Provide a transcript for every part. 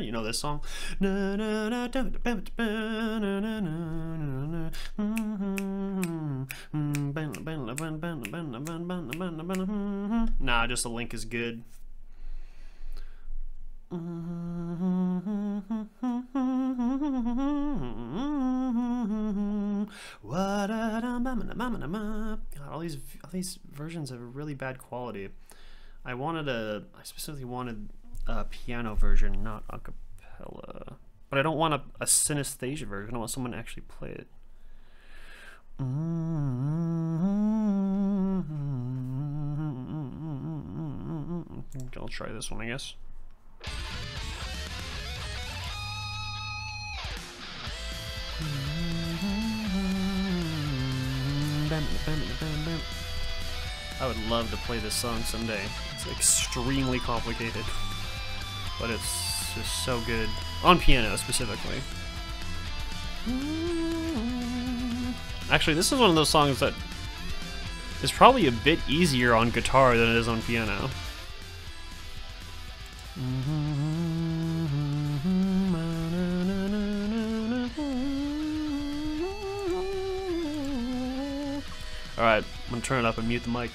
You know this song? Nah, just the link is good. God, all these all these versions have really bad quality. I wanted a I specifically wanted a piano version, not a cappella. But I don't want a, a Synthesia version. I want someone to actually play it. I'll try this one, I guess. I would love to play this song someday. It's extremely complicated, but it's just so good. On piano, specifically. Actually, this is one of those songs that is probably a bit easier on guitar than it is on piano. Alright, I'm gonna turn it up and mute the mic.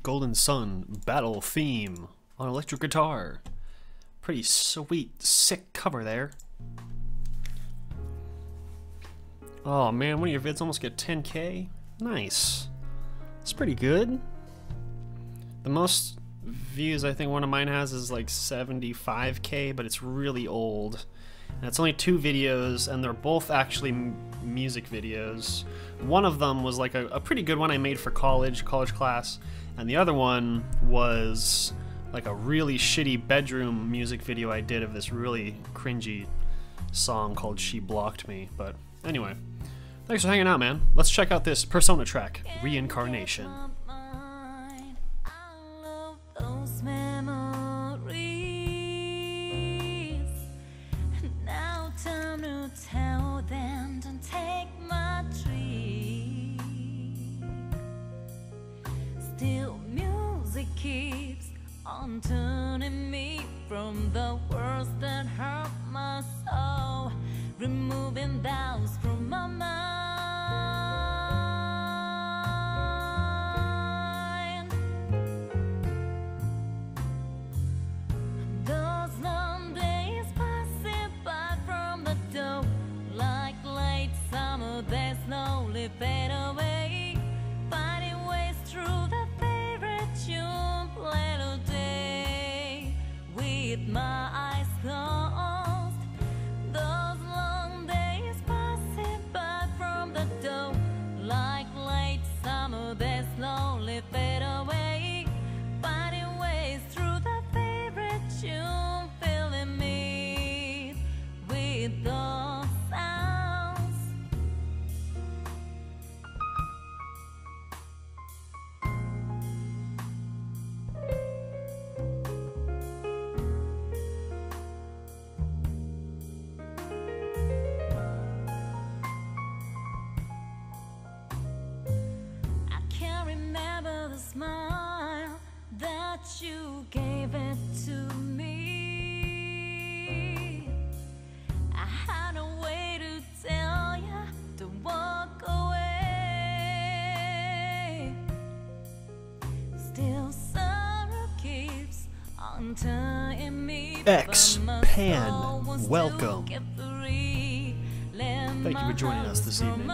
Golden Sun Battle Theme on electric guitar. Pretty sweet, sick cover there. Oh man, one of your vids almost get 10k? Nice. It's pretty good. The most views I think one of mine has is like 75k, but it's really old. And it's only two videos, and they're both actually music videos. One of them was like a, a pretty good one I made for college, college class, and the other one was like a really shitty bedroom music video I did of this really cringy song called She Blocked Me. But anyway, thanks for hanging out, man. Let's check out this Persona track, Reincarnation. On turning me from the words that hurt my soul, removing doubts from my mind. Slowly fade me. X Pan, welcome. Thank you for joining us this evening.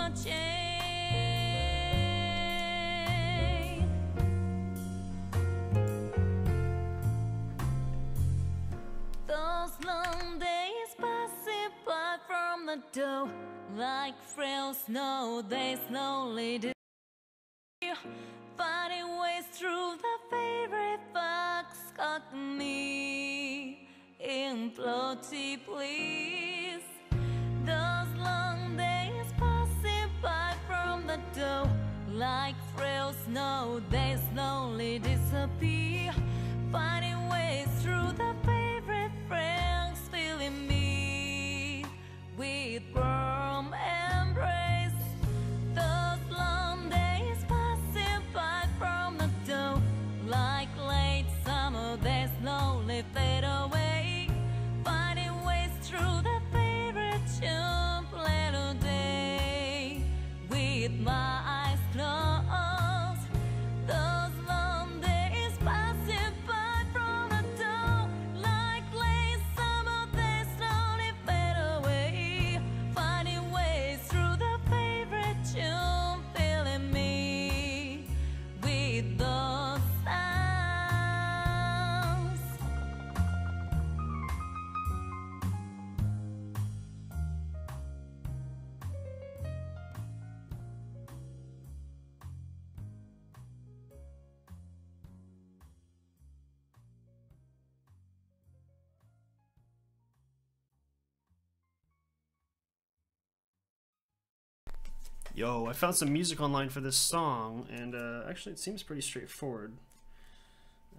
Yo, I found some music online for this song, and uh, actually it seems pretty straightforward.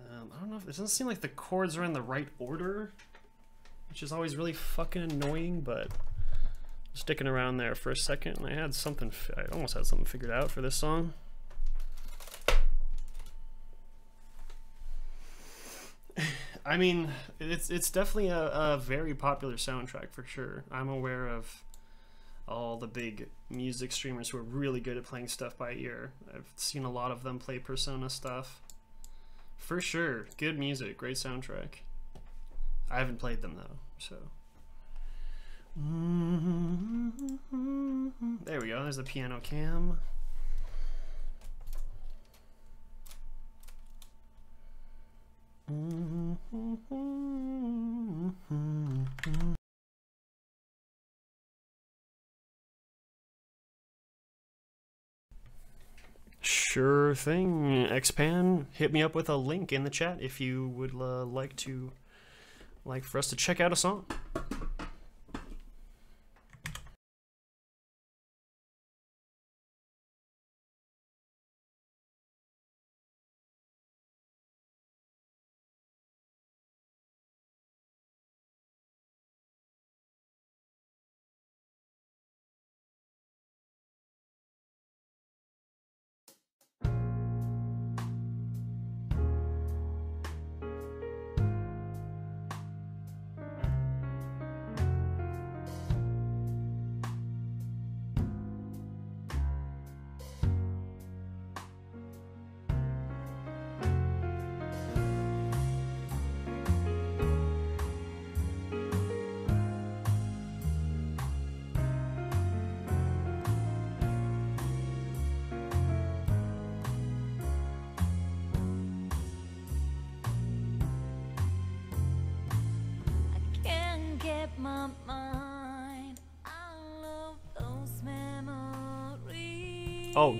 Um, I don't know if it doesn't seem like the chords are in the right order, which is always really fucking annoying. But sticking around there for a second, and I had something, I almost had something figured out for this song. I mean, it's it's definitely a, a very popular soundtrack for sure. I'm aware of all the big music streamers who are really good at playing stuff by ear. I've seen a lot of them play Persona stuff. For sure, good music, great soundtrack. I haven't played them though, so. Mm-hmm. There we go. There's the piano cam. Mm-hmm. Sure thing, Xpan. Hit me up with a link in the chat if you would uh, like to, like for us to check out a song.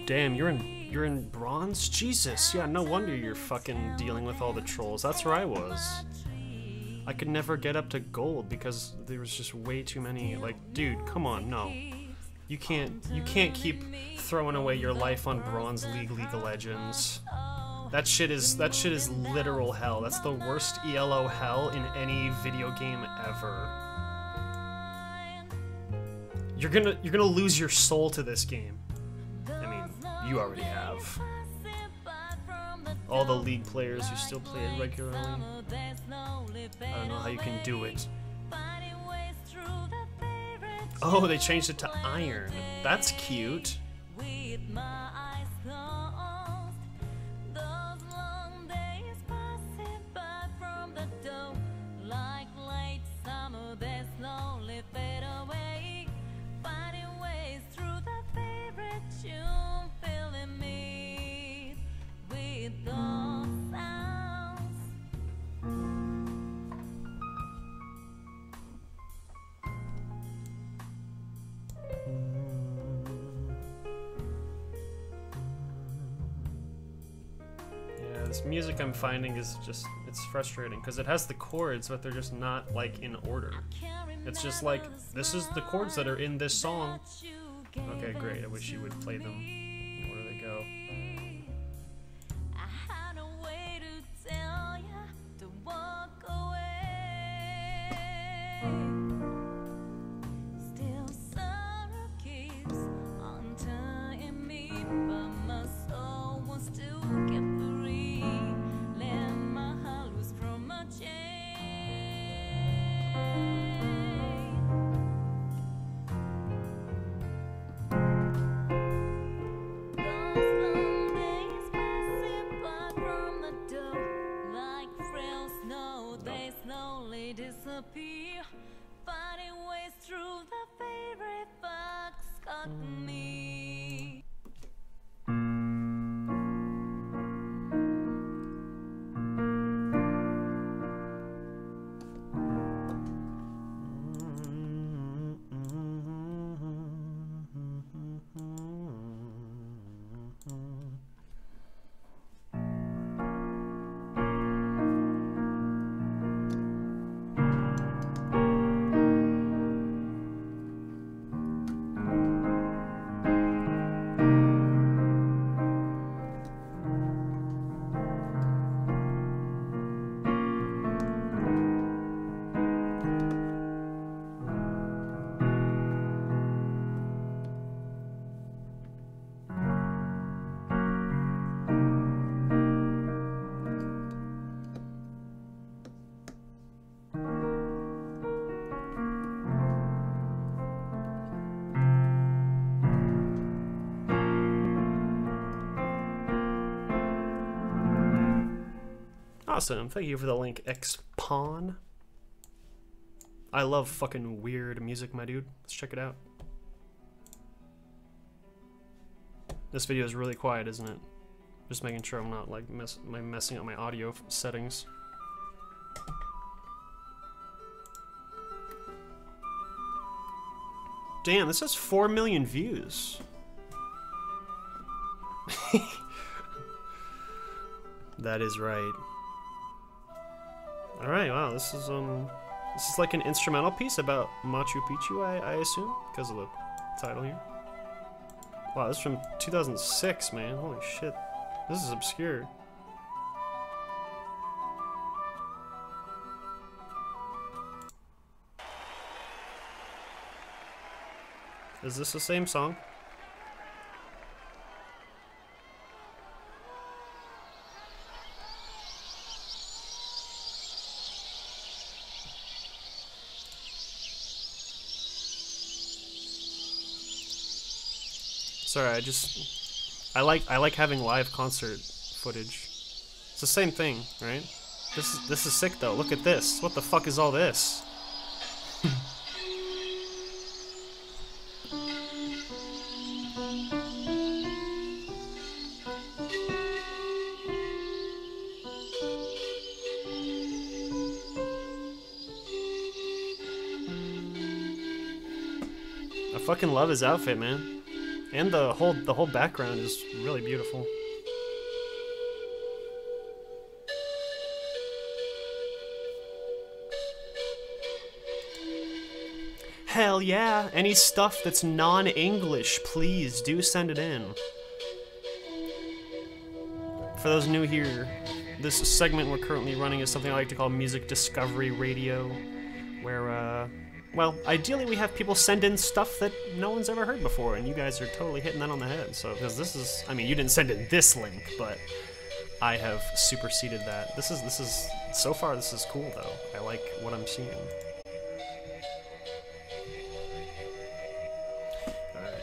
Damn, you're in you're in bronze? Jesus, yeah, no wonder you're fucking dealing with all the trolls. That's where I was. I could never get up to gold because there was just way too many like dude, come on, no. You can't you can't keep throwing away your life on bronze league League of Legends. That shit is that shit is literal hell. That's the worst ELO hell in any video game ever. You're gonna you're gonna lose your soul to this game. You already have. All the league players who still play it regularly. I don't know how you can do it. Oh, they changed it to iron. That's cute. This music I'm finding is just it's frustrating because it has the chords, but they're just not like in order. It's just like this is the chords that are in this song. Okay, great. I wish you would play them. Awesome. Thank you for the link, Xpawn. I love fucking weird music, my dude. Let's check it out. This video is really quiet, isn't it? Just making sure I'm not like mess my messing up my audio settings. Damn, this has 4 million views. that is right. All right, wow, this is um, this is like an instrumental piece about Machu Picchu, I, I assume, because of the title here. Wow, this is from 2006, man. Holy shit, this is obscure. Is this the same song? Sorry, I just I like I like having live concert footage. It's the same thing, right? This is this is sick though. Look at this. What the fuck is all this? I fucking love his outfit, man. And the whole the whole background is really beautiful. Hell yeah! Any stuff that's non-English, please do send it in. For those new here, this segment we're currently running is something I like to call Music Discovery Radio, where, uh, well, ideally we have people send in stuff that no one's ever heard before, and you guys are totally hitting that on the head. So, because this is, I mean, you didn't send in this link, but I have superseded that. This is, this is, so far this is cool though. I like what I'm seeing.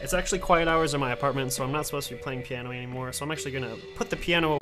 It's actually quiet hours in my apartment, so I'm not supposed to be playing piano anymore. So I'm actually gonna put the piano.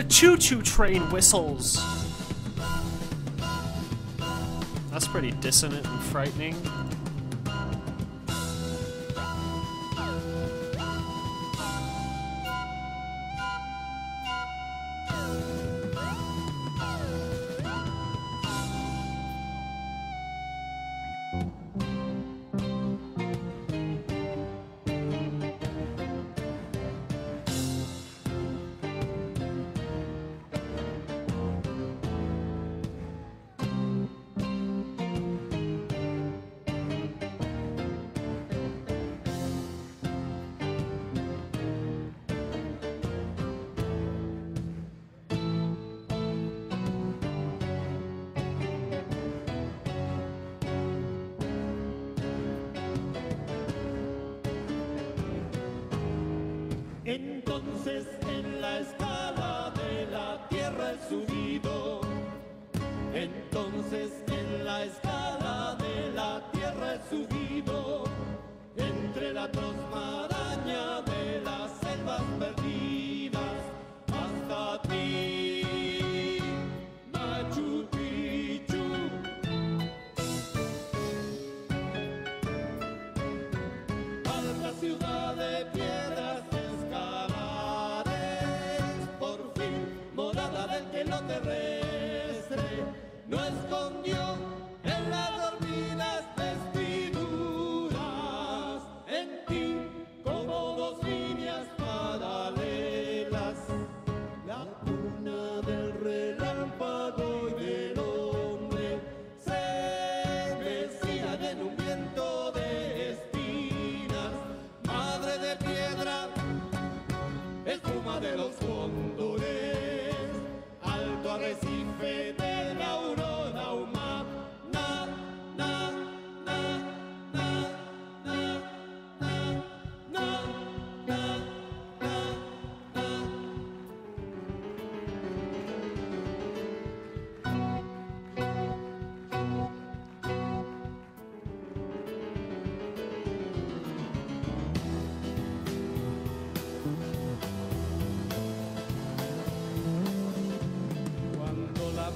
To choo choo train whistles. That's pretty dissonant and frightening.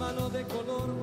Mano de color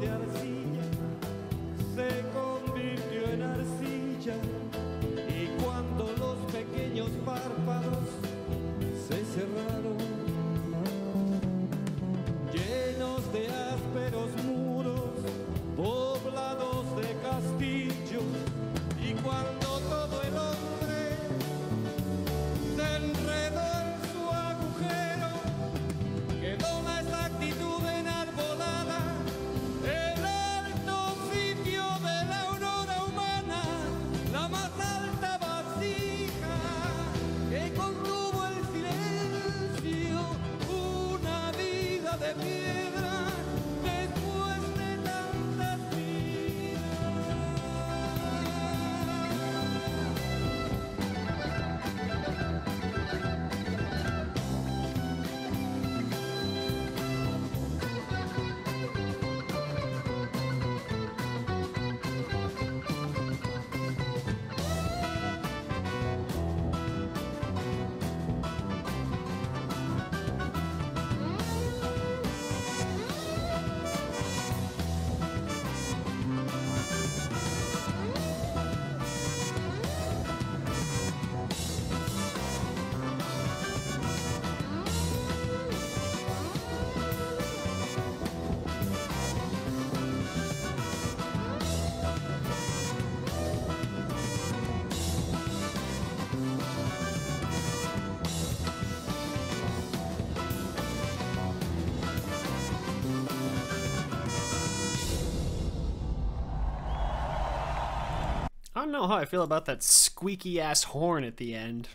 I don't know how I feel about that squeaky ass horn at the end.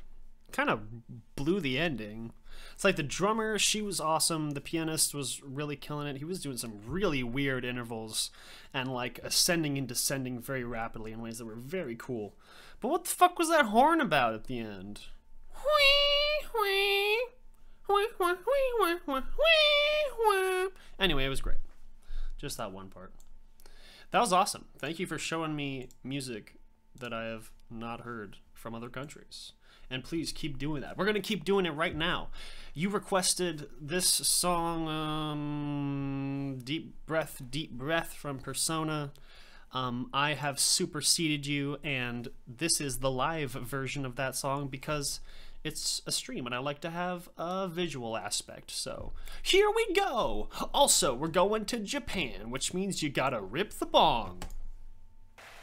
Kind of blew the ending. It's like the drummer, she was awesome. The pianist was really killing it. He was doing some really weird intervals and like ascending and descending very rapidly in ways that were very cool. But what the fuck was that horn about at the end? Anyway, it was great. Just that one part. That was awesome. Thank you for showing me music that I have not heard from other countries. And please keep doing that. We're going to keep doing it right now. You requested this song, um, Deep Breath, Deep Breath from Persona. Um, I have superseded you, and this is the live version of that song because it's a stream and I like to have a visual aspect. So here we go. Also, we're going to Japan, which means you gotta rip the bong.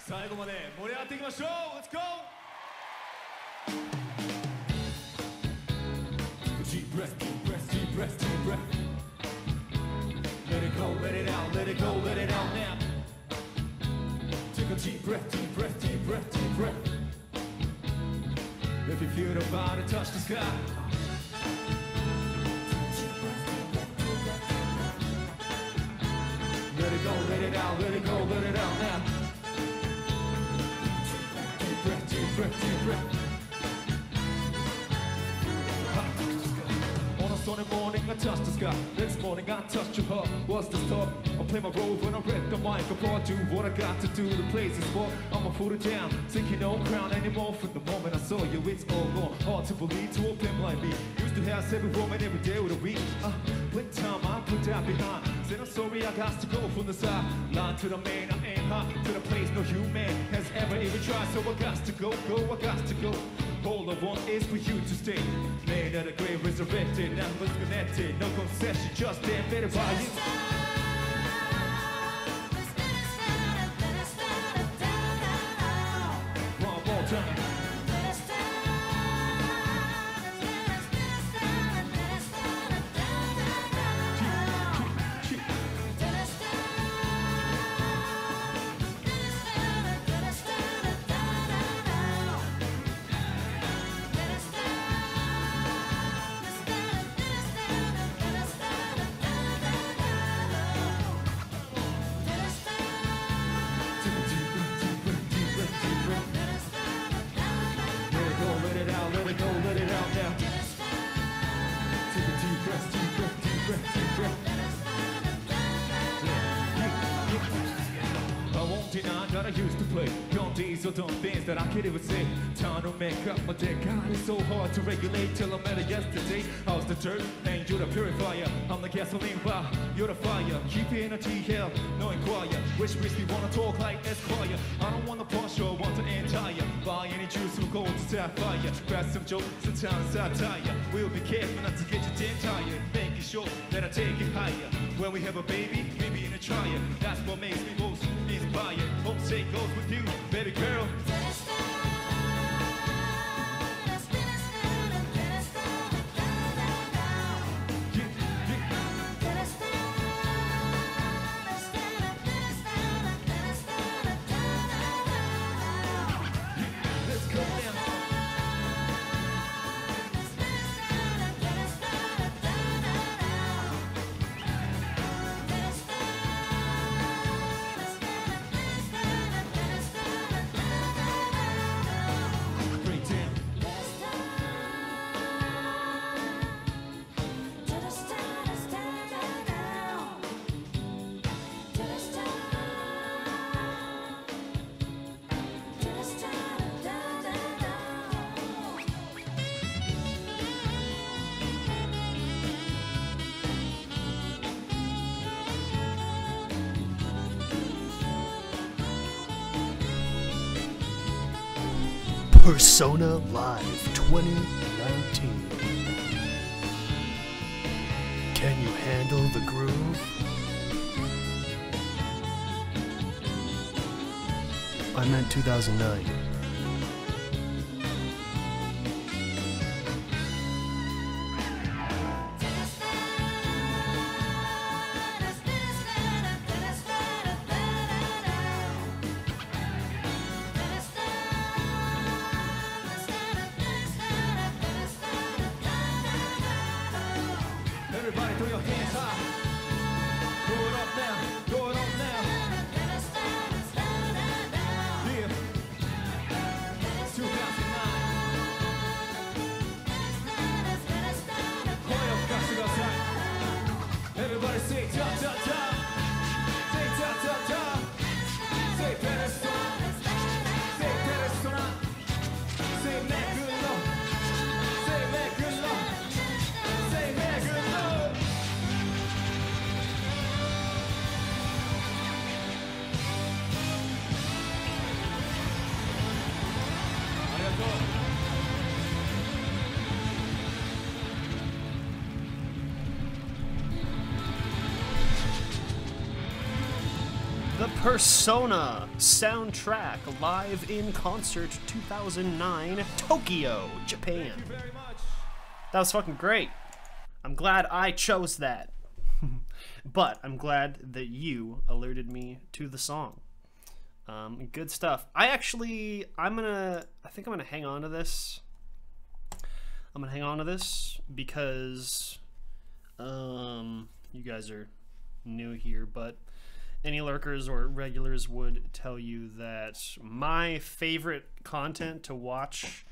最後まで盛り上がっていきましょう Let's go! Deep breath, deep breath, deep breath, deep breath Let it go, let it out, let it go, let it out now Take a deep breath, deep breath, deep breath, deep breath If you feel the body touch the sky Sunny morning, I touched the sky. Next morning, I touched your heart. What's the start? I play my role when I read the mic microphone. Do what I got to do. The place is full. I'ma put it down. Thinking no crown anymore. From the moment I saw you, it's all gone. Hard to believe to a pimp like me. Used to have every woman every day of the week. Uh, time I put that behind. Said I'm sorry, I got to go from the side. Line to the main, I hot. To the place no human has ever even tried. So I got to go, go, I got to go. All I want is for you to stay. Made of the grave, resurrected, was connected. No concession, just embedded by you. To regulate till I met her yesterday. I was the dirt and you're the purifier. I'm the gasoline bar, you're the fire. Keep energy hell, no inquire. Which makes wanna talk like Esquire. I don't wanna punch or want to entire. Buy any juice from gold to sapphire. Grab some jokes, sometimes satire. We'll be careful not to get you damn tired. Making sure that I take it higher. When we have a baby, maybe in a trial. That's what makes me most inspired. Hope say goes with you, baby girl. Persona Live 2019. Can you handle the groove? I meant 2009. Persona soundtrack live in concert 2009 Tokyo, Japan. very much. That was fucking great. I'm glad I chose that. but I'm glad that you alerted me to the song. Um, good stuff. I actually, I'm gonna, I think I'm gonna hang on to this. I'm gonna hang on to this because, um, you guys are new here, but any lurkers or regulars would tell you that my favorite content to watch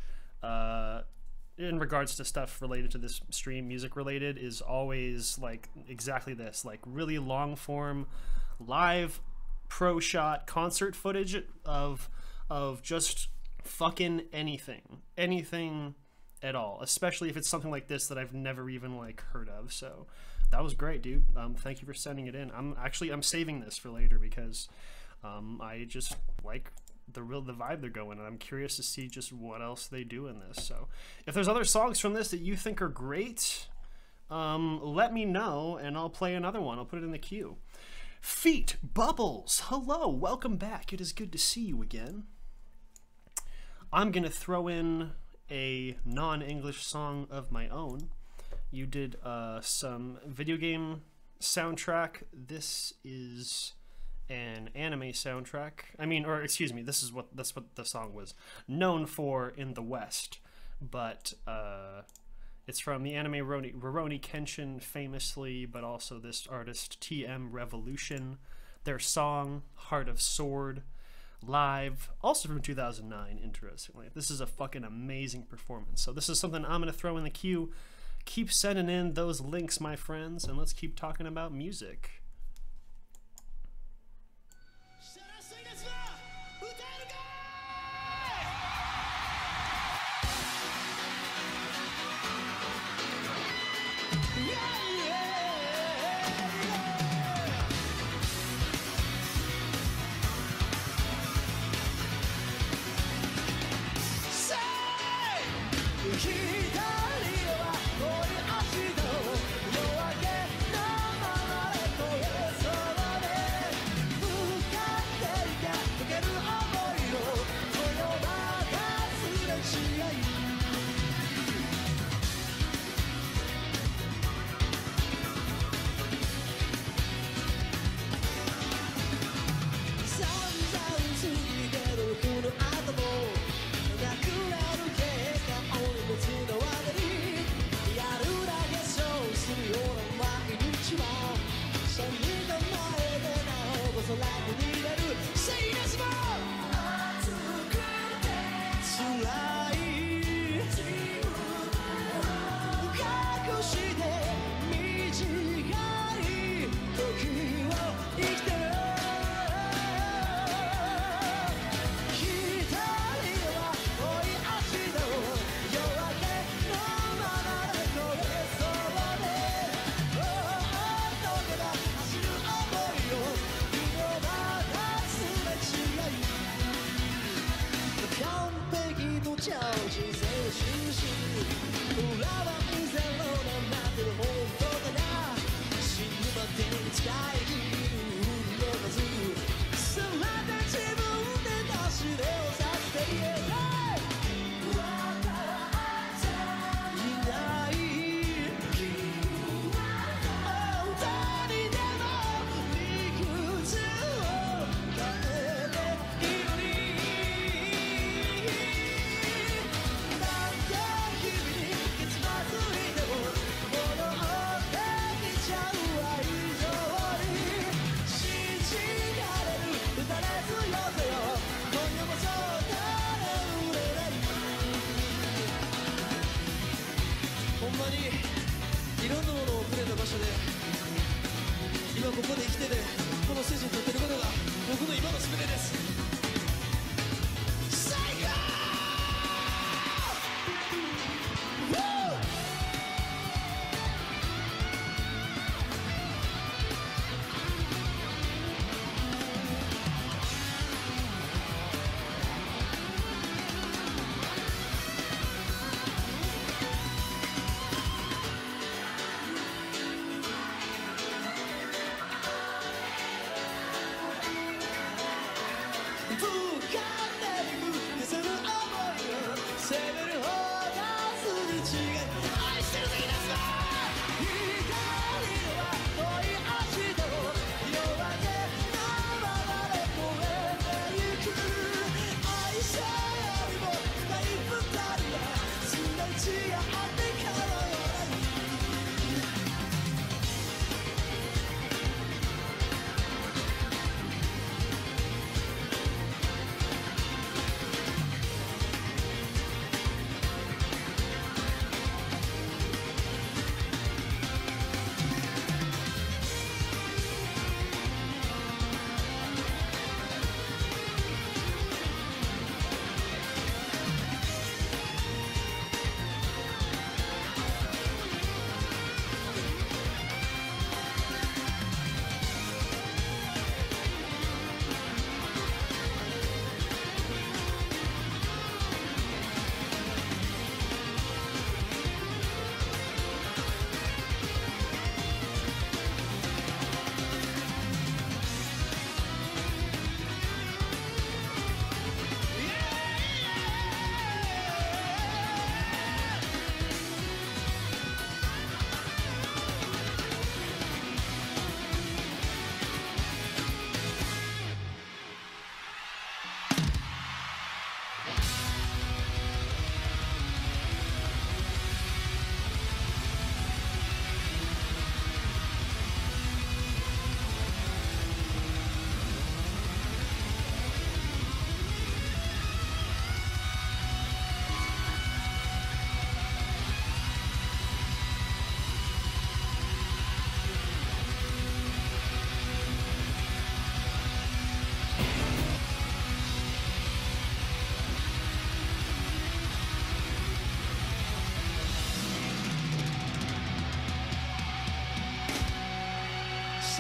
uh, in regards to stuff related to this stream music related is always like exactly this like really long form live pro shot concert footage of of just fucking anything anything at all especially if it's something like this that i've never even like heard of so that was great dude. Um, thank you for sending it in. I'm actually i'm saving this for later because um, i just like the real the vibe they're going and i'm curious to see just what else they do in this. So if there's other songs from this that you think are great um, let me know and i'll play another one. I'll put it in the queue. Feet bubbles. Hello. Welcome back. It is good to see you again. I'm gonna throw in a non-english song of my own you did uh, some video game soundtrack this is an anime soundtrack. I mean, or excuse me, this is what that's what the song was known for in the West, but uh, it's from the anime Roni, Rurouni Kenshin, famously, but also this artist TM Revolution. Their song "Heart of Sword." Live, also from 2009, interestingly. This is a fucking amazing performance. So, this is something I'm going to throw in the queue. Keep sending in those links, my friends, and let's keep talking about music.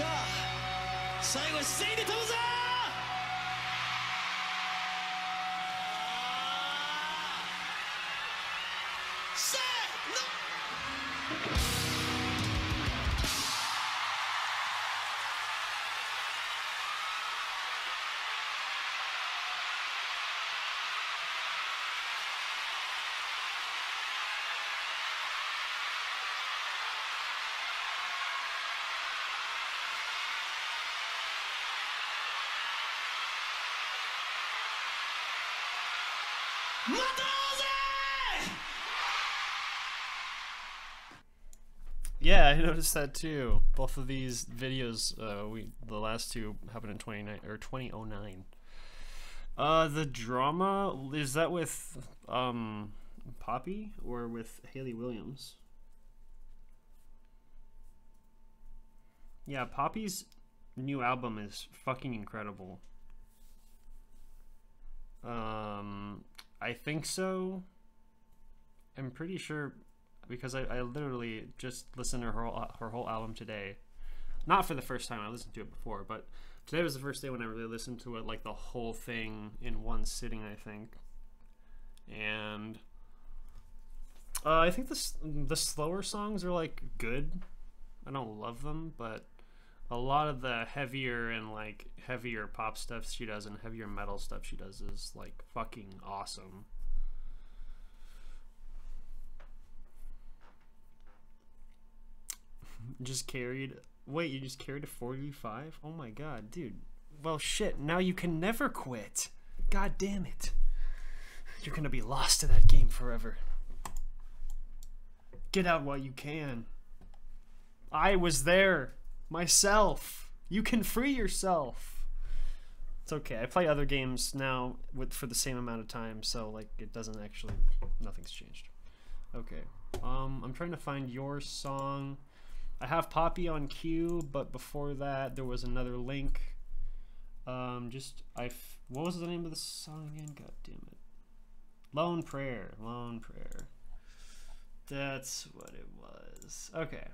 さあ最後は姿勢で飛ぶぞ I noticed that too. Both of these videos, uh, we the last two happened in twenty nine or twenty oh nine. Uh, the drama is that with um, Poppy or with Hayley Williams? Yeah, Poppy's new album is fucking incredible. Um, I think so. I'm pretty sure because I, I literally just listened to her whole, her whole album today. Not for the first time, I listened to it before, but today was the first day when I really listened to it, like the whole thing in one sitting, I think. And uh, I think the the slower songs are like good. I don't love them, but a lot of the heavier and like heavier pop stuff she does and heavier metal stuff she does is like fucking awesome. Just carried wait you just carried a 45 oh my god dude. Well shit now you can never quit. God damn it. You're gonna be lost to that game forever. Get out while you can. I was there myself. You can free yourself. It's okay i play other games now with for the same amount of time so like it doesn't actually nothing's changed. Okay um i'm trying to find your song I have Poppy on queue, but before that there was another link. Um, just I. what was the name of the song again? God damn it. Lone Prayer. Lone Prayer. That's what it was. Okay.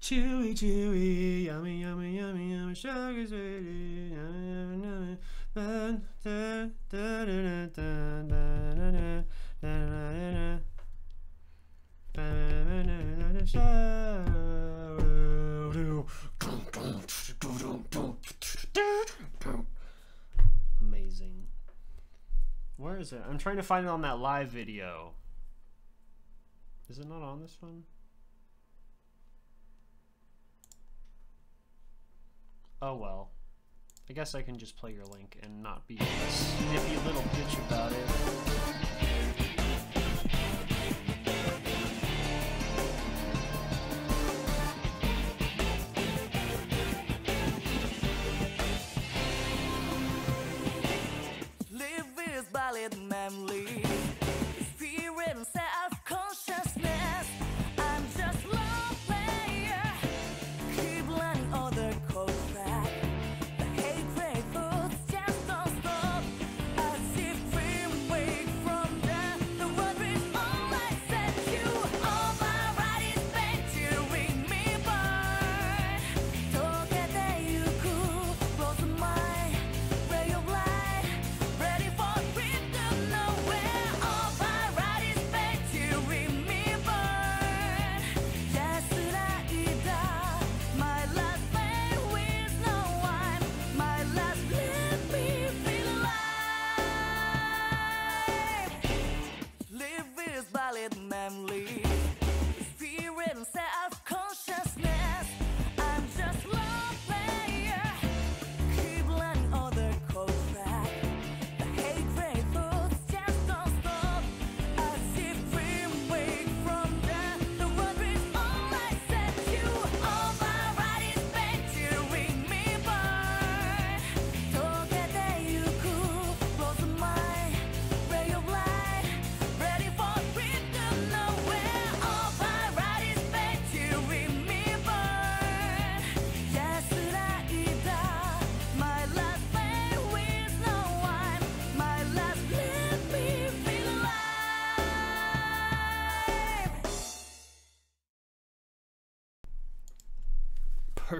Chewy, chewy, yummy, yummy, yummy, yummy, sugar sweetie, yummy, yummy, yummy, Da, da, da, da, da, da, da, da, da, da, da, da. Amazing. Where is it? I'm trying to find it on that live video. Is it not on this one? Oh well. I guess I can just play your link and not be a snippy little bitch about it.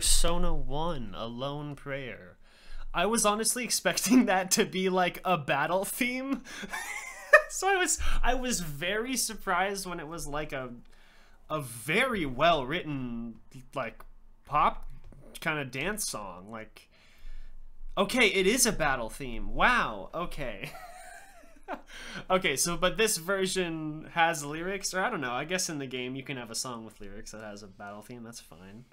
Persona 1, A Lone Prayer. I was honestly expecting that to be like a battle theme. so I was I was very surprised when it was like a a very well written like pop kind of dance song like Okay, it is a battle theme. Wow. Okay. okay, so but this version has lyrics or I don't know. I guess in the game you can have a song with lyrics that has a battle theme. That's fine.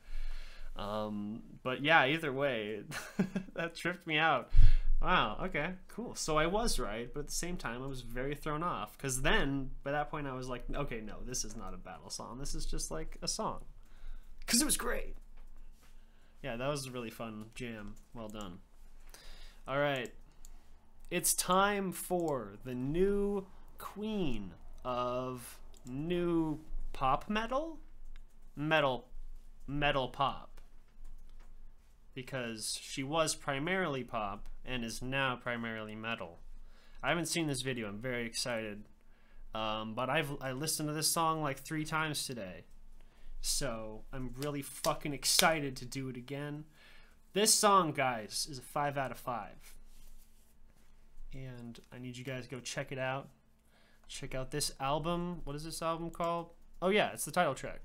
Um, but yeah, either way, that tripped me out. Wow, okay, cool. So I was right, but at the same time, I was very thrown off. Because then, by that point, I was like, okay, no, this is not a battle song. This is just like a song. Because it was great. Yeah, that was a really fun jam. Well done. All right. It's time for the new queen of new pop metal? metal metal pop because she was primarily pop and is now primarily metal. I haven't seen this video. I'm very excited. Um, but I've I listened to this song like three times today. So I'm really fucking excited to do it again. This song, guys, is a 5 out of 5. And I need you guys to go check it out. Check out this album. What is this album called? Oh, yeah, it's the title track.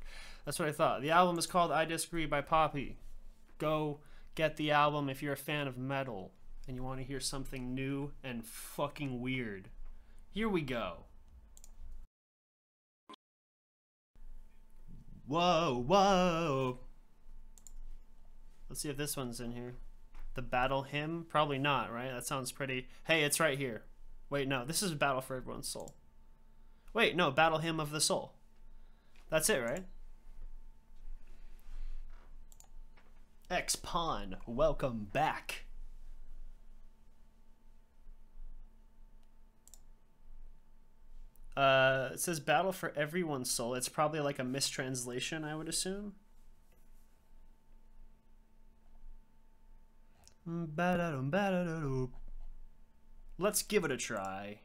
That's what I thought. The album is called I Disagree by Poppy. Go get the album if you're a fan of metal and you want to hear something new and fucking weird. Here we go. Whoa, whoa. Let's see if this one's in here. The Battle Hymn? Probably not, right? That sounds pretty. Hey, it's right here. Wait, no, this is Battle for Everyone's Soul. Wait, no, Battle Hymn of the Soul. That's it, right? Xpon, welcome back. Uh, it says Battle for Everyone's Soul. It's probably like a mistranslation, I would assume. Let's give it a try.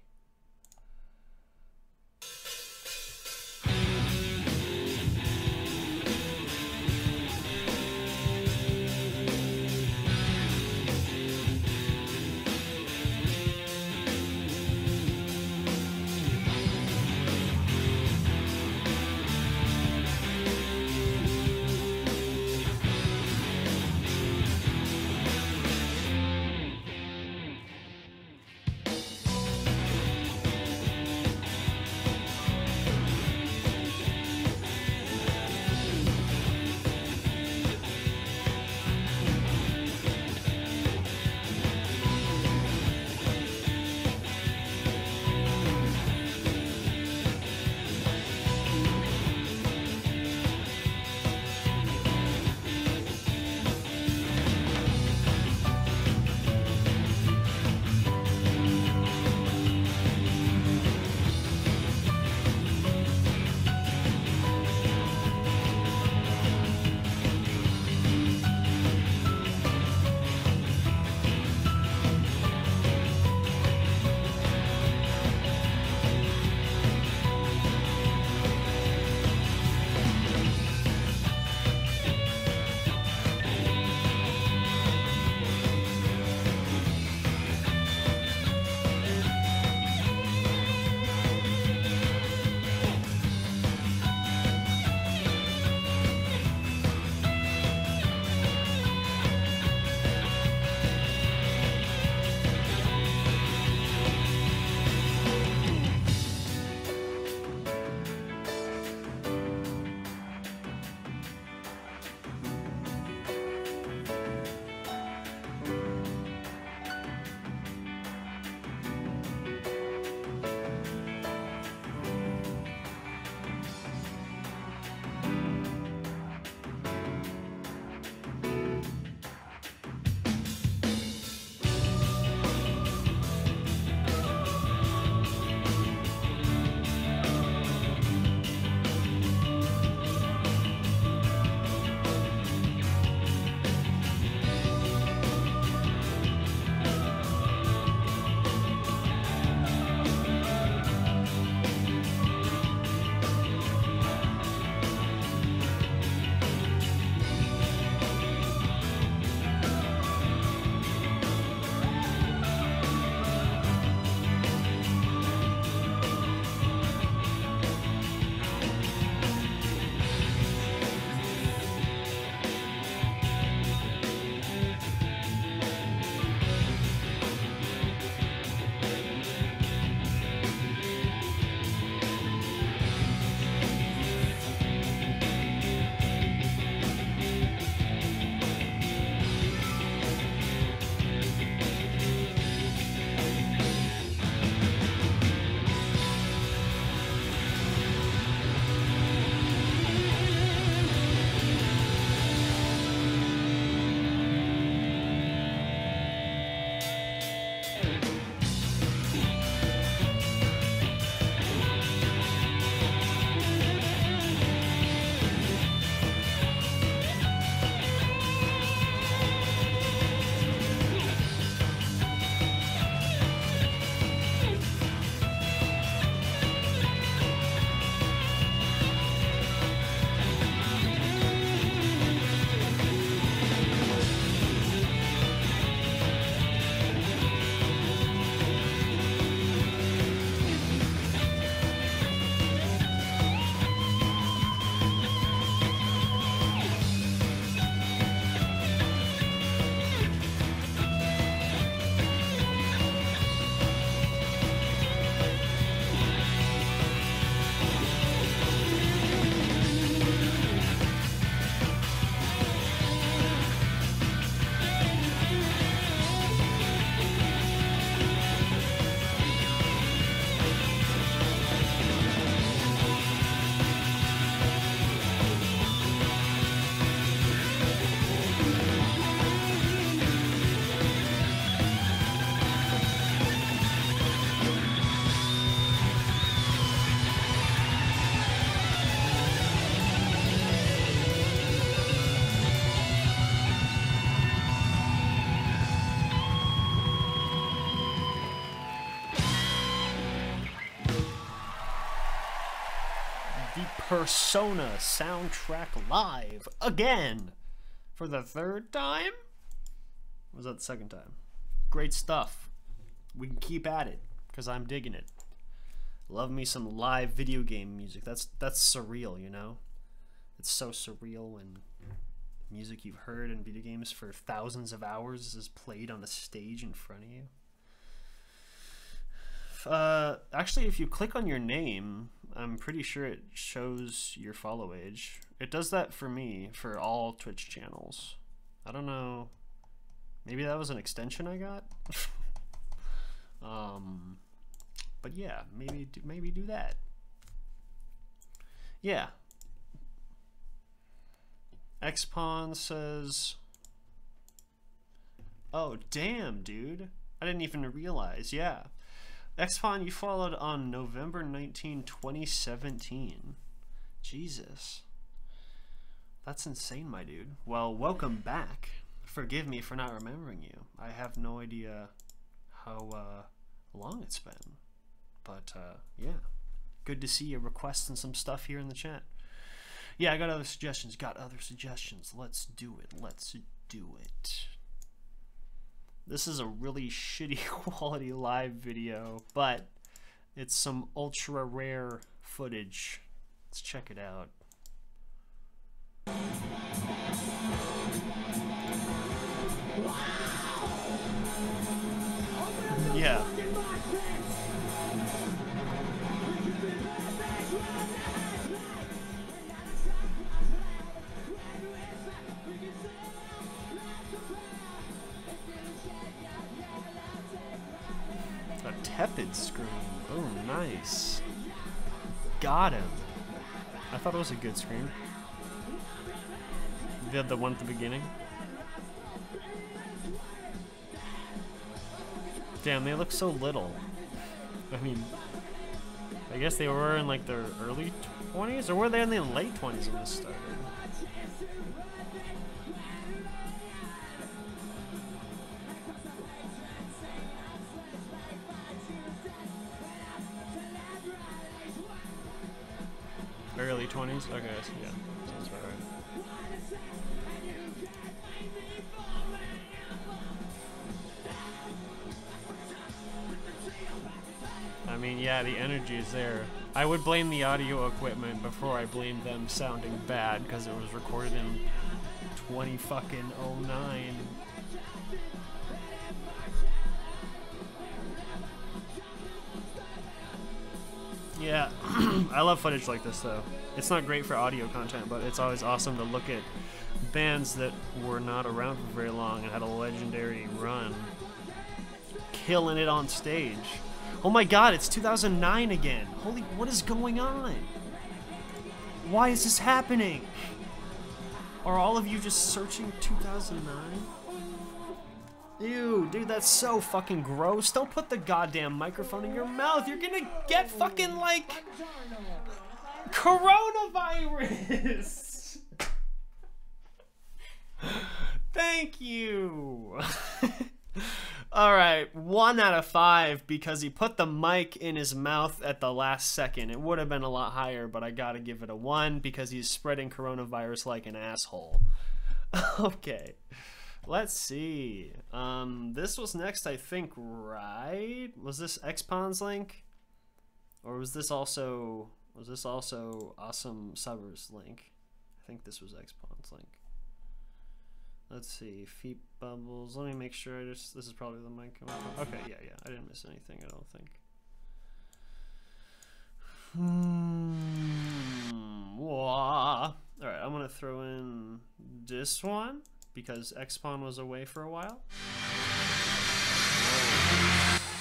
Persona soundtrack live again for the third time. Was that the second time? Great stuff. We can keep at it because I'm digging it. Love me some live video game music. That's that's surreal, you know. It's so surreal when music you've heard in video games for thousands of hours is played on a stage in front of you. Uh, actually, if you click on your name, I'm pretty sure it shows your follow age. It does that for me for all Twitch channels. I don't know. Maybe that was an extension I got. um, but yeah, maybe maybe do that. Yeah. Xpon says, "Oh damn, dude! I didn't even realize." Yeah, Xpon, you followed on November 19, 2017. Jesus. That's insane, my dude. Well, welcome back. Forgive me for not remembering you. I have no idea how uh, long it's been. But uh, yeah, good to see you requesting some stuff here in the chat. Yeah, I got other suggestions. Got other suggestions. Let's do it. Let's do it. This is a really shitty quality live video, but it's some ultra rare footage. Let's check it out. Yeah. Scream. Oh, nice. Got him. I thought it was a good. You had the one at the beginning. Damn, they look so little. I mean, I guess they were in like their early 20s, or were they in the late 20s when this started? Early 20s? Okay, so yeah. Sounds about right. I mean, yeah, the energy is there. I would blame the audio equipment before I blamed them sounding bad because it was recorded in 20 fucking 09. Yeah, I love footage like this though. It's not great for audio content, but it's always awesome to look at bands that were not around for very long and had a legendary run killing it on stage. Oh my god, it's 2009 again. Holy, what is going on? Why is this happening? Are all of you just searching 2009? Ew, dude, that's so fucking gross. Don't put the goddamn microphone in your mouth. You're gonna get fucking like coronavirus. Thank you. All right, one out of five because he put the mic in his mouth at the last second. It would have been a lot higher, but I gotta give it a one because he's spreading coronavirus like an asshole. okay, let's see. Um, this was next, I think, right? Was this Xpon's link, or was this also was this also Awesome Subbers link? I think this was Xpon's link. Let's see, feet bubbles. Let me make sure I just. This is probably the mic. Okay, yeah, yeah. I didn't miss anything. I don't think. Hmm. Wah. All right, I'm gonna throw in this one because Xpon was away for a while. Oh,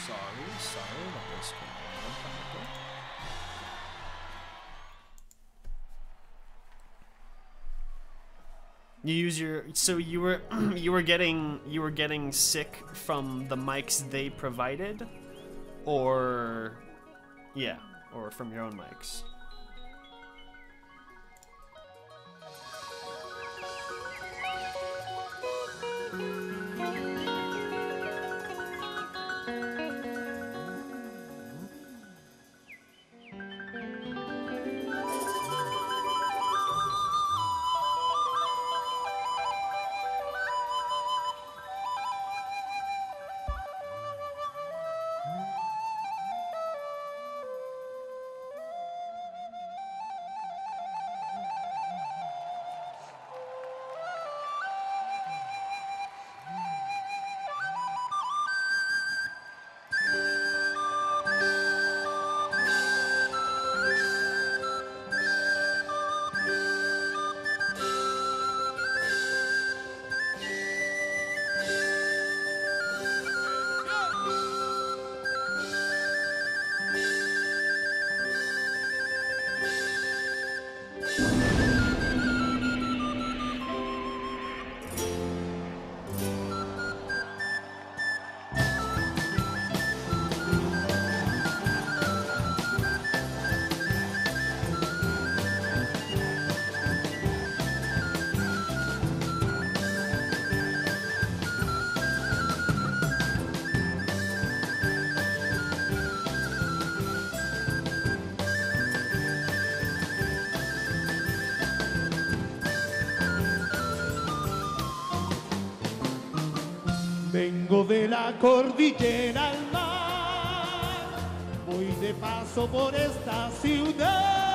sorry, sorry. That was. You use your so you were you were getting you were getting sick from the mics they provided, or yeah, or from your own mics. Vengo de la cordillera al mar, voy de paso por esta ciudad,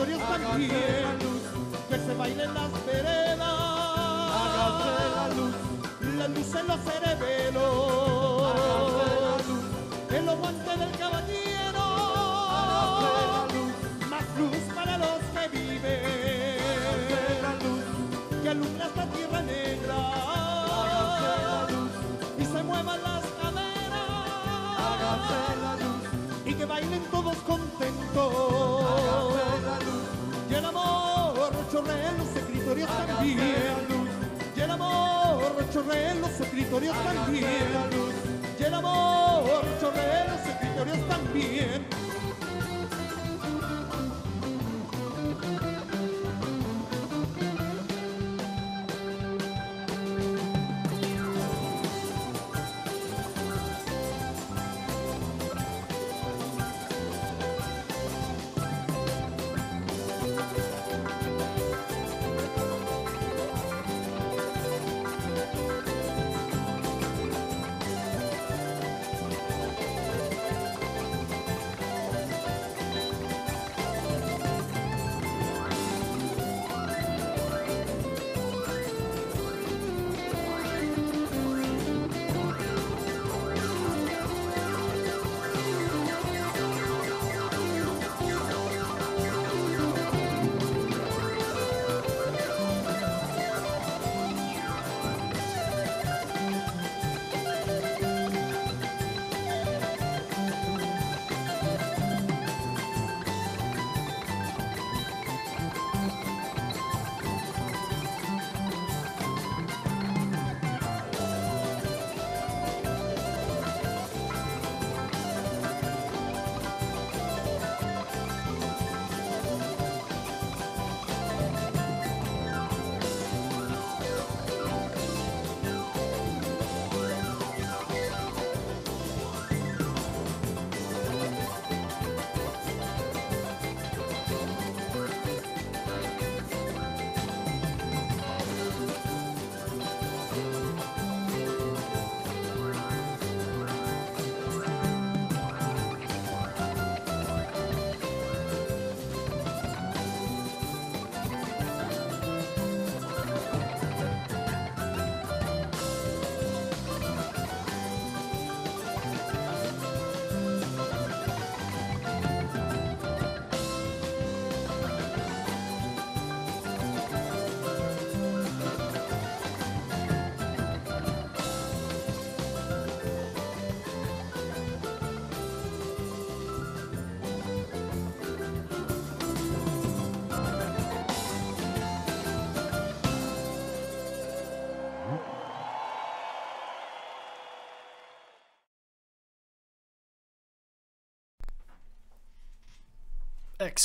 La luz. Que se bailen las veredas. Hágase la luz. La luz en los cerebelos. Hágase la luz. En los guantes del caballero. victorias también. Y el amor chorrea sus victorias también.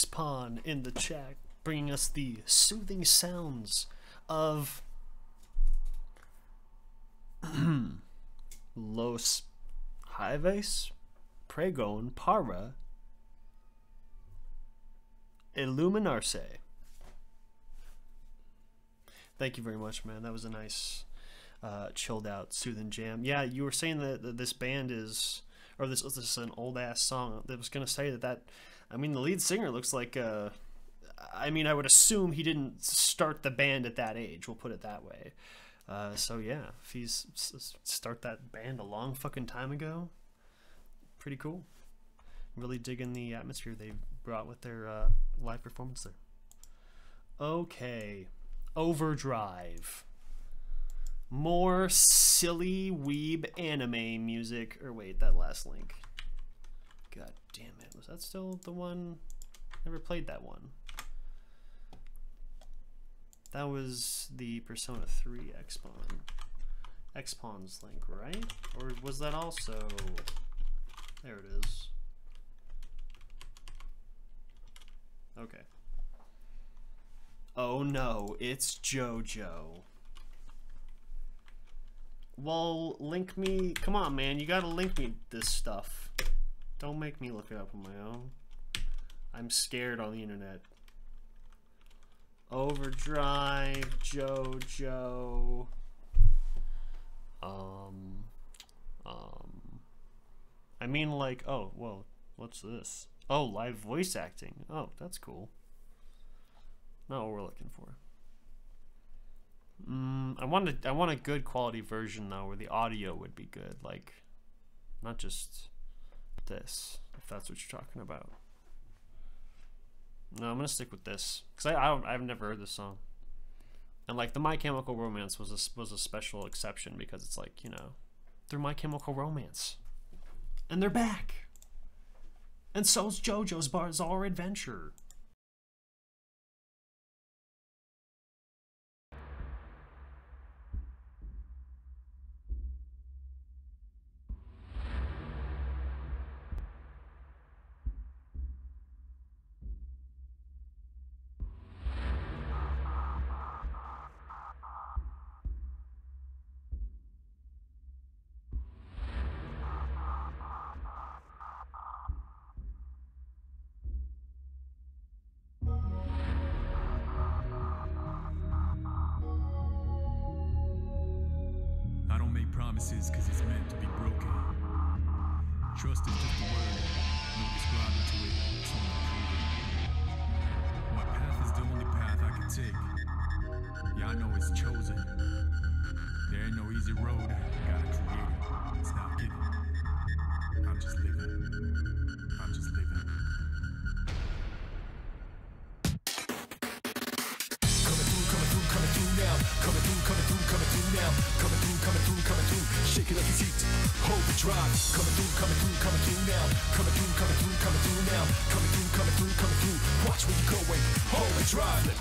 Xpon in the chat, bringing us the soothing sounds of Los Jaivas, Pregon, Para, Iluminarse. Thank you very much, man. That was a nice uh, chilled out, soothing jam. Yeah, you were saying that, that this band is, or this, this is an old ass song. I was gonna say that that, I mean, the lead singer looks like. Uh, I mean, I would assume he didn't start the band at that age. We'll put it that way. Uh, so yeah, if he's start that band a long fucking time ago, pretty cool. Really digging the atmosphere they brought with their uh, live performance there. Okay, Overdrive. More silly weeb anime music. Or wait, that last link. God damn it. Was that still the one? Never played that one. That was the Persona 3 Xpon. Xpon's link, right? Or was that also... There it is. Okay. Oh no, it's JoJo. Well, link me. Come on, man. You gotta link me this stuff. Don't make me look it up on my own. I'm scared on the internet. Overdrive, JoJo. Um. Um. I mean, like, oh, well, what's this? Oh, live voice acting. Oh, that's cool. Not what we're looking for. Mm, I want a, I want a good quality version though, where the audio would be good, like, not just this, if that's what you're talking about. No, I'm gonna stick with this because I, I I've never heard this song, and like the My Chemical Romance was a, was a special exception because it's like you know, they're My Chemical Romance, and they're back, and so's JoJo's Bizarre Adventure.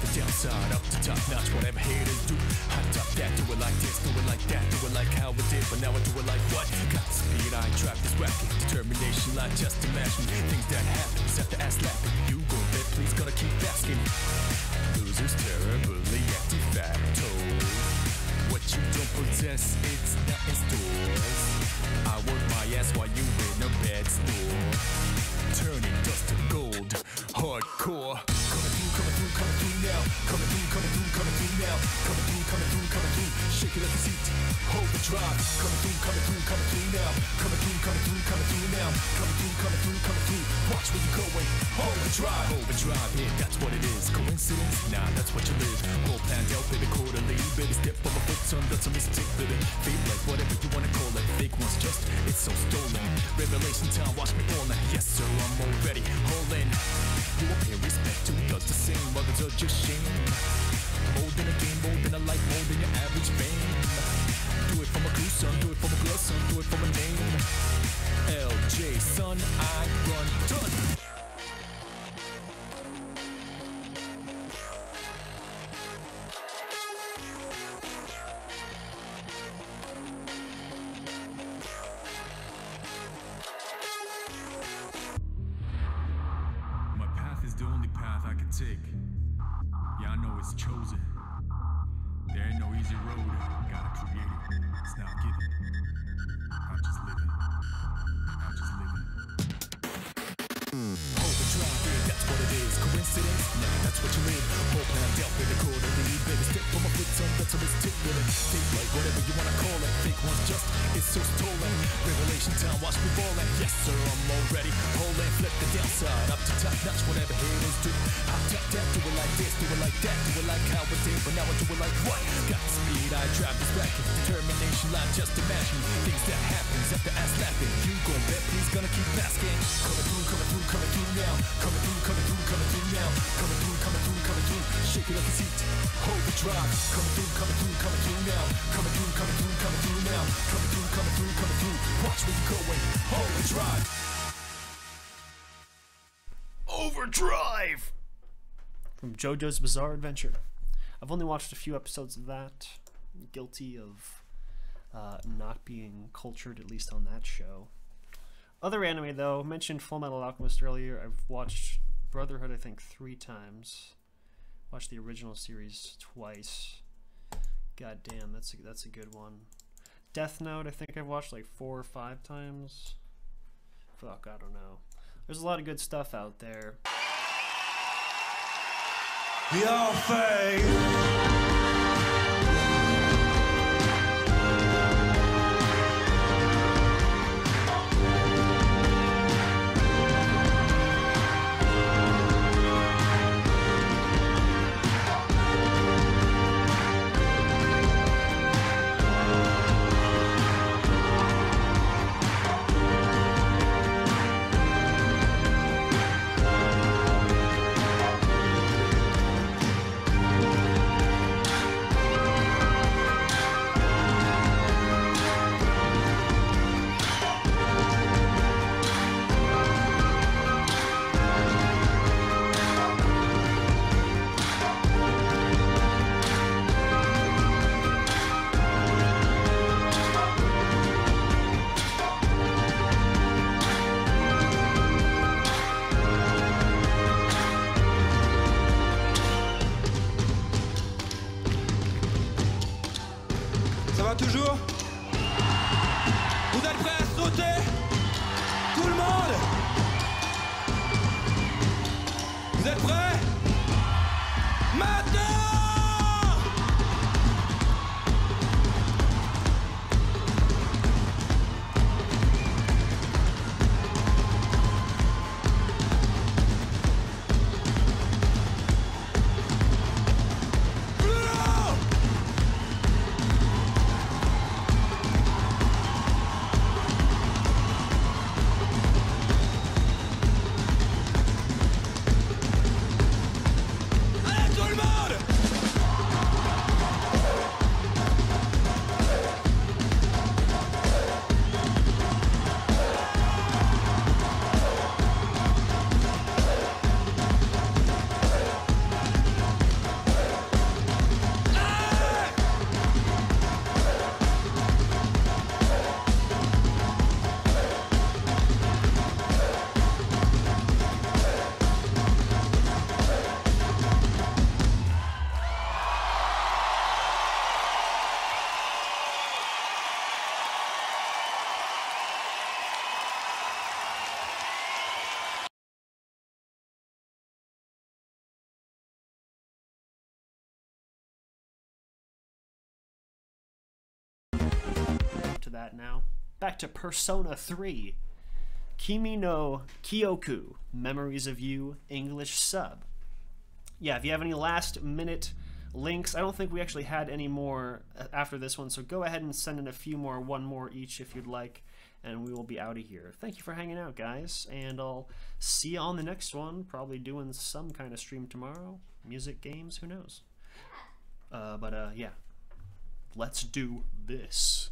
The downside up to top notch. Whatever haters do. Hot top that. Do it like this. Do it like that. Do it like how it did. But now I do it like what? Got speed. I ain't trapped this racket. Determination. Like just imagine things that happen. Set the ass laughing. You go bet. Please gotta keep asking. Losers terribly acting facto. What you don't possess, it's not in stores. I work my ass while you in a bad store. Turning dust to gold, hardcore. Through, coming through, now. Coming through, coming through, coming through now. Coming through, coming through, coming through. Shake it like it's heat. Hold the drive. Coming through, coming through, coming through now. Coming through, coming through, coming through now. Coming through, coming through, coming through. Watch where you're going. Hold the drive. Hold the drive, yeah, that's what it is. Coincidence? Nah, that's what you live. Whole planned out, baby, quarterly. Baby, step on my foot, son, that's a mistake, baby. Feel like whatever you wanna call it. Fake one's just, it's so stolen. Revelation time, watch me all night. Yes, sir, I'm already all in. You will pay respect to does the same, others are just shame. More than a game, more than a life, more than your average fame. Do it for my crew, son, do it for my girl, son, do it for my name. LJ, son, I run done. JoJo's Bizarre Adventure. I've only watched a few episodes of that. Guilty of uh, not being cultured, at least on that show. Other anime, though, mentioned Full Metal Alchemist earlier. I've watched Brotherhood, I think, three times. Watched the original series twice. God damn, that's a, that's a good one. Death Note, I think I've watched like four or five times. Fuck, I don't know. There's a lot of good stuff out there. Your face. That now. Back to Persona 3. Kimi no Kioku, Memories of You, English sub. Yeah, if you have any last minute links, I don't think we actually had any more uh, after this one, so go ahead and send in a few more, one more each if you'd like, and we will be out of here. Thank you for hanging out, guys, and I'll see you on the next one. Probably doing some kind of stream tomorrow. Music, games, who knows? Uh, but uh, yeah, let's do this.「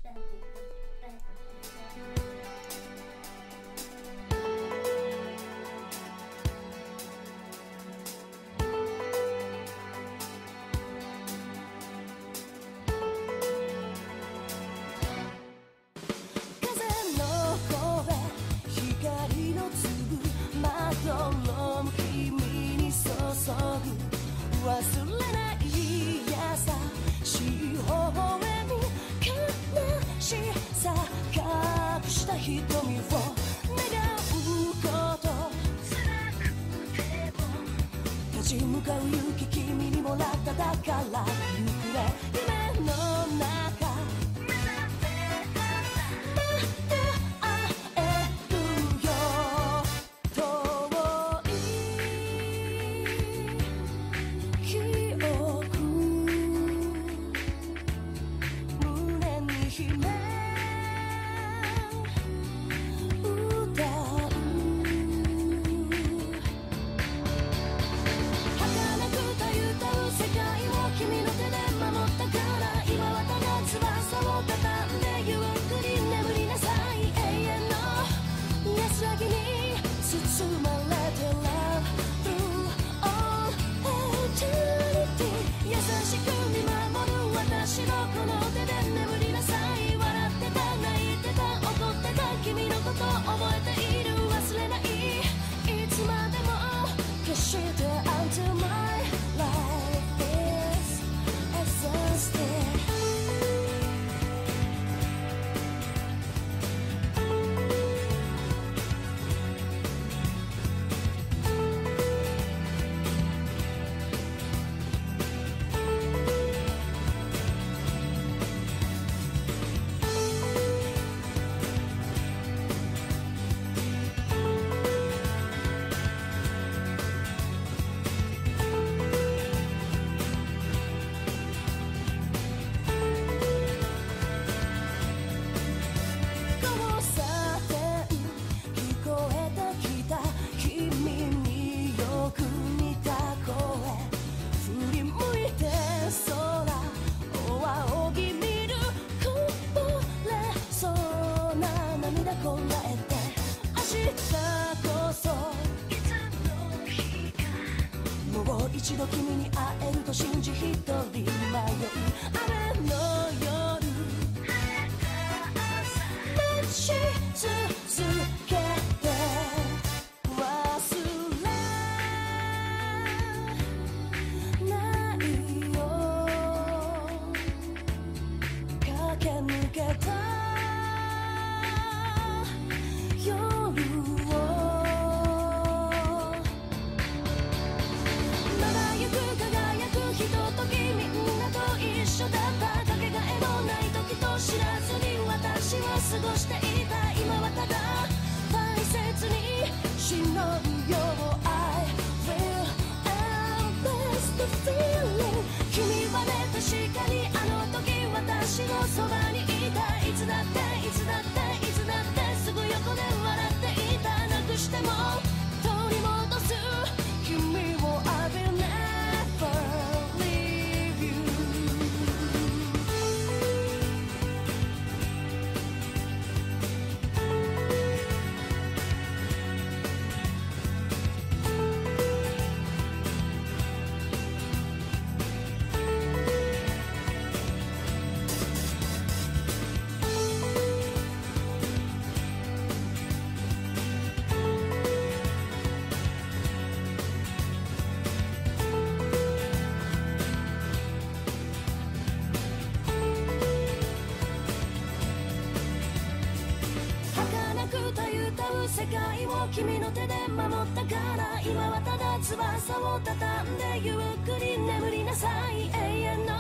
君の手で守ったから今はただ翼を畳んでゆっくり眠りなさい。永遠の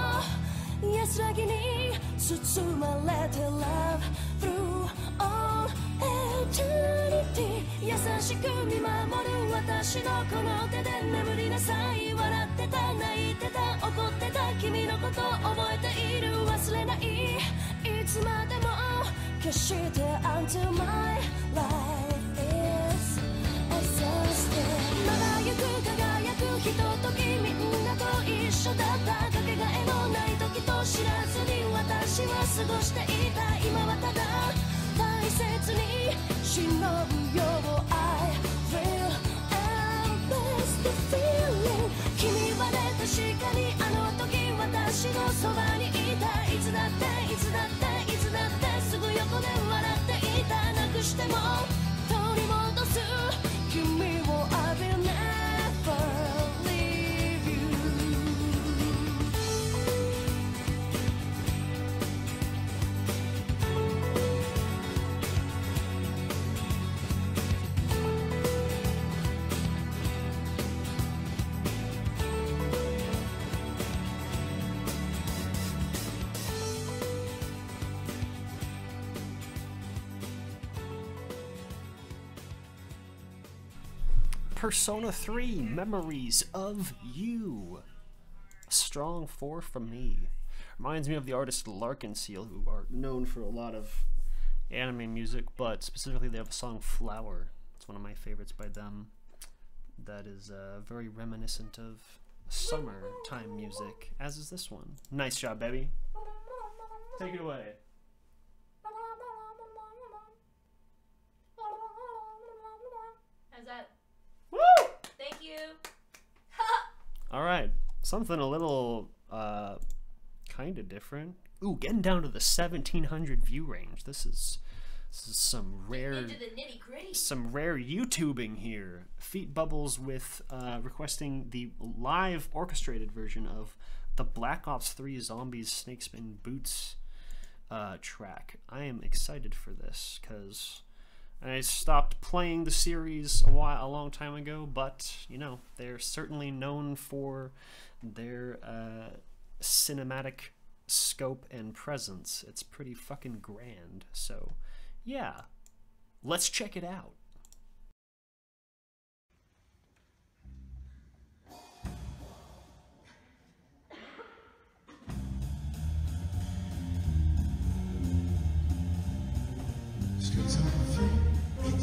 安らぎに包まれて Love through all eternity 優しく見守る私のこの手で眠りなさい。笑ってた泣いてた怒ってた君のこと覚えている忘れない。いつまでも決して Persona 3 Memories of You. A strong 4 from me. Reminds me of the artist L'Arc-en-Ciel, who are known for a lot of anime music, but specifically they have a song Flower. It's one of my favorites by them. That is uh, very reminiscent of summertime music, as is this one. Nice job, baby. Take it away. Is that you. All right, something a little uh, kind of different. Ooh, getting down to the 1700 view range. This is this is some rare some rare YouTubing here. Feet Bubbles with uh, requesting the live orchestrated version of the Black Ops 3 Zombies Snakeskin Boots uh, track. I am excited for this because I stopped playing the series a while, a long time ago, but you know they're certainly known for their uh, cinematic scope and presence. It's pretty fucking grand. So, yeah, let's check it out.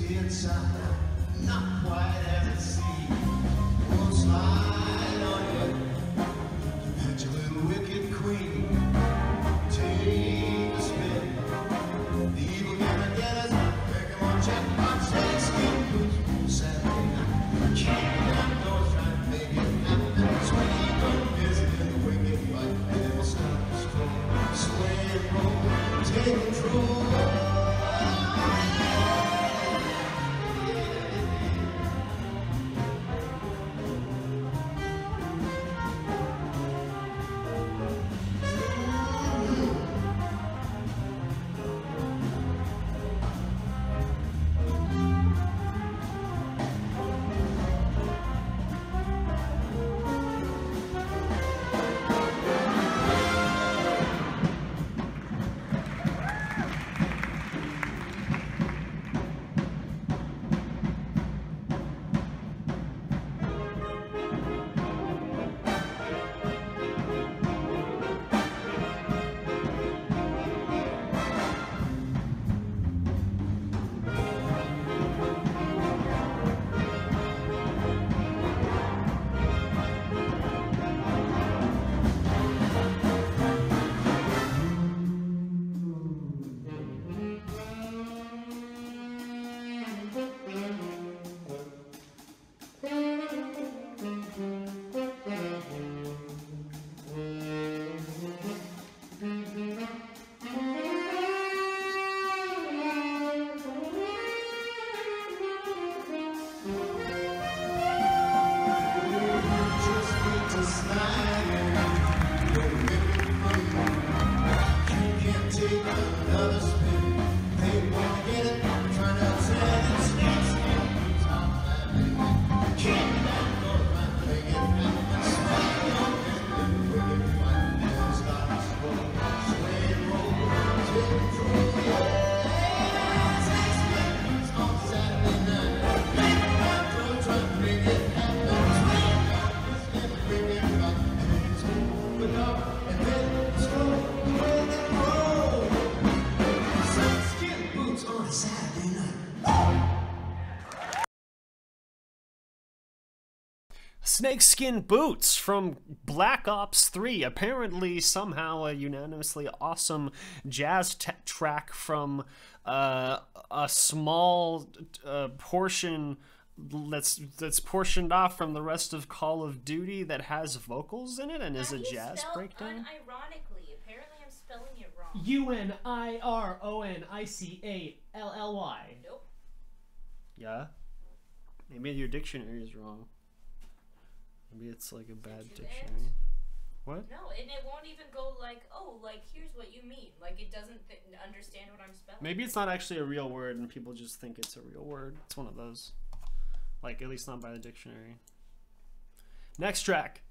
Inside not quite as Snakeskin Boots from Black Ops 3. Apparently, somehow, a unanimously awesome jazz t- track from uh, a small uh, portion that's that's portioned off from the rest of Call of Duty that has vocals in it and is How a jazz breakdown. Unironically, apparently I'm spelling it wrong. U N I R O N I C A L L Y. Nope. Yeah. Maybe your dictionary is wrong. Maybe it's like a bad dictionary. What? No, and it won't even go like, oh, like here's what you mean. Like it doesn't th- understand what I'm spelling. Maybe it's not actually a real word and people just think it's a real word. It's one of those. Like, at least not by the dictionary. Next track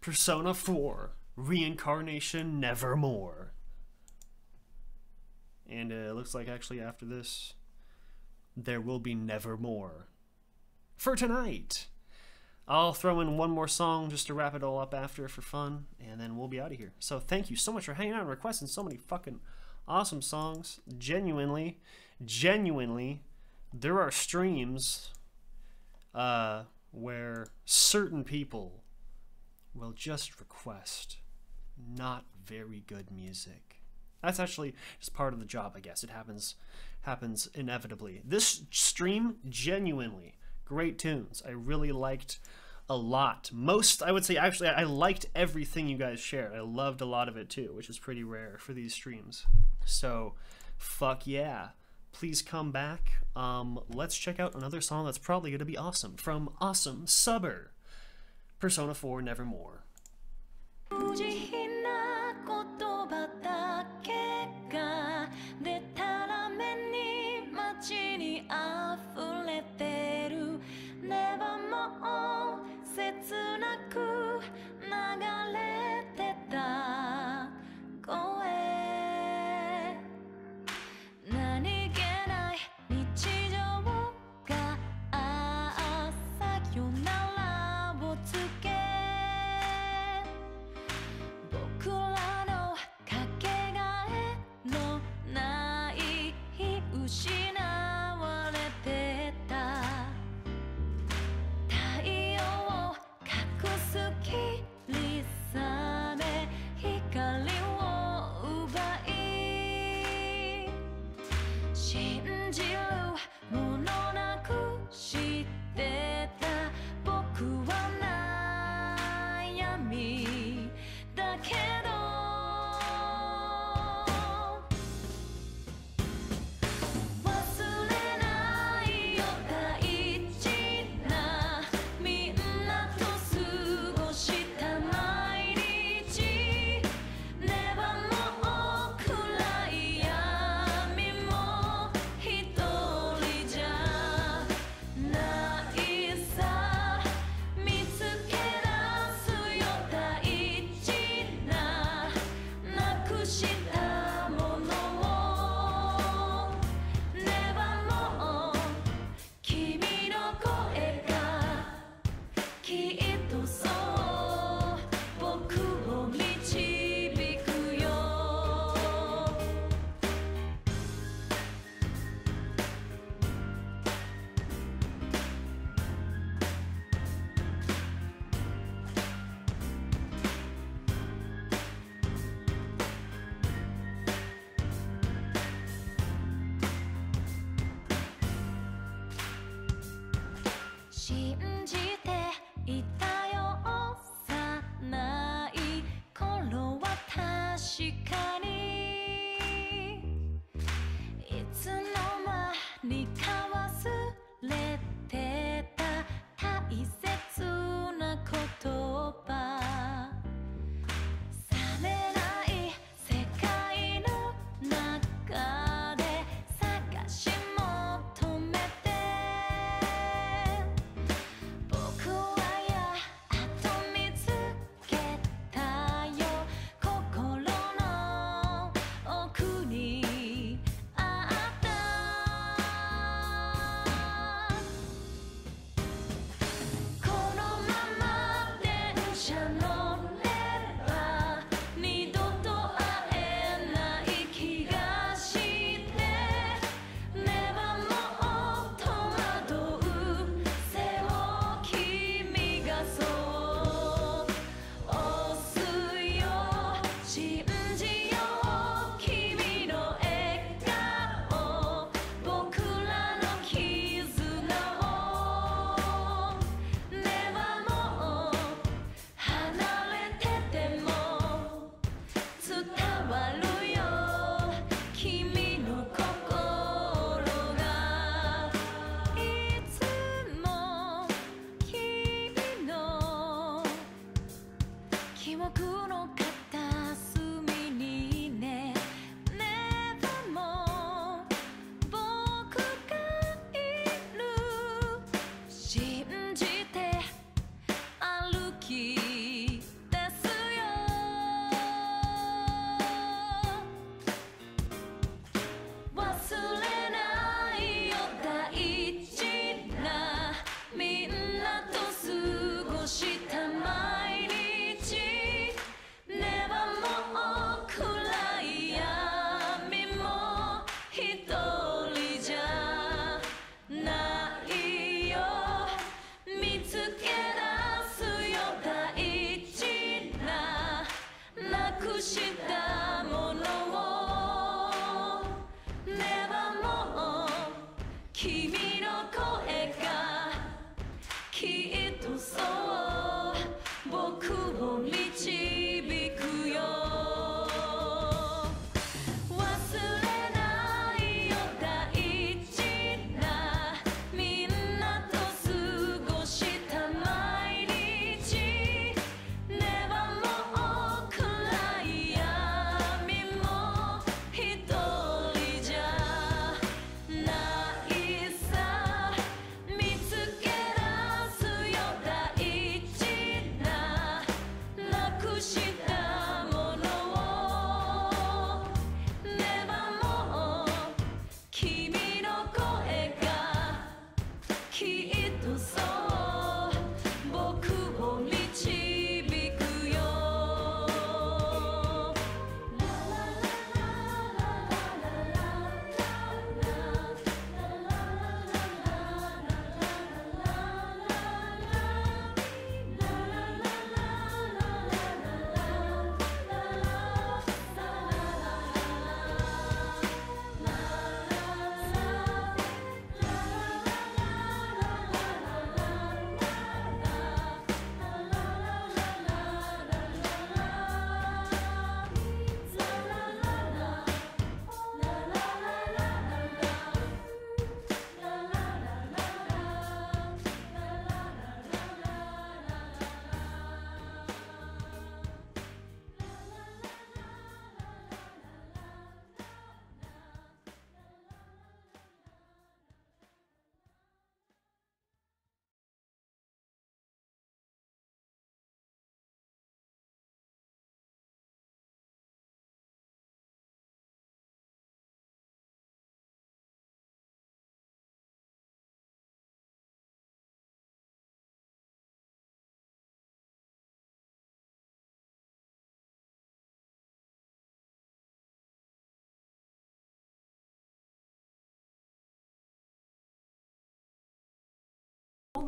Persona 4 Reincarnation Nevermore. And uh, it looks like actually after this, there will be Nevermore. For tonight. I'll throw in one more song just to wrap it all up after for fun, and then we'll be out of here. So thank you so much for hanging out and requesting so many fucking awesome songs. Genuinely, genuinely, there are streams uh, where certain people will just request not very good music. That's actually just part of the job, I guess. It happens happens inevitably. This stream genuinely great tunes. I really liked a lot. Most, I would say, actually, I liked everything you guys shared. I loved a lot of it too, which is pretty rare for these streams. So, fuck yeah. Please come back. Um, let's check out another song that's probably going to be awesome from Awesome Subber Persona 4 Nevermore.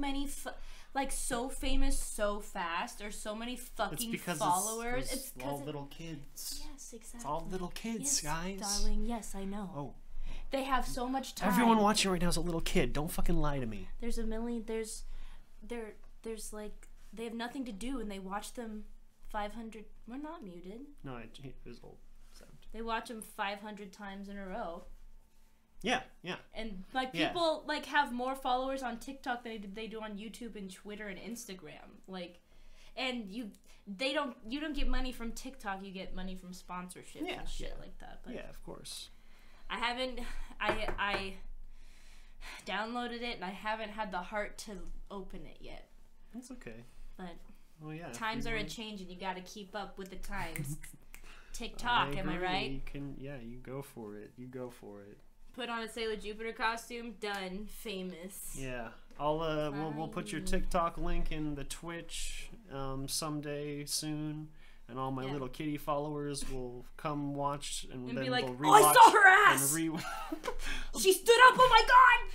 Many, like so famous so fast, or so many It's fucking because followers. it's, It's it's all little kids. yes, exactly. It's all little kids, yes, guys. darling. Yes, I know. Oh, They have so much time. everyone watching right now is a little kid. Don't fucking lie to me. There's a million. There's, there. There's like they have nothing to do, and they watch them. 500. We're not muted. No, I, he was old. So. They watch them 500 times in a row. Yeah, yeah. And like Yeah. people like have more followers on TikTok than they do- they do on YouTube and Twitter and Instagram. Like, and you they don't you don't get money from TikTok. You get money from sponsorship Yeah, and shit yeah. like that. But Yeah, of course. I haven't I I downloaded it and I haven't had the heart to open it yet. It's okay. But Oh yeah. times are a want- changing. You got to keep up with the times. TikTok, am I right? You can. Yeah, you go for it. You go for it. Put on a Sailor Jupiter costume. Done. Famous. Yeah. I'll uh we'll, we'll put your TikTok link in the Twitch um someday soon. And all my Yeah. little kitty followers will come watch and, And then be like, we'll "Oh, I saw her ass! re- She stood up. Oh my god!